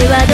手は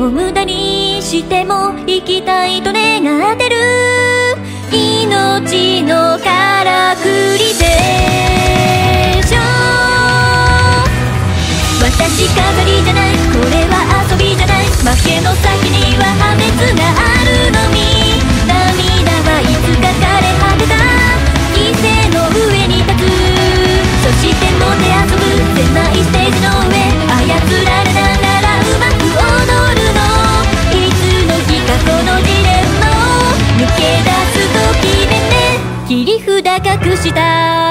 を無駄にしても生きたいと願ってる。命のからくりで。した。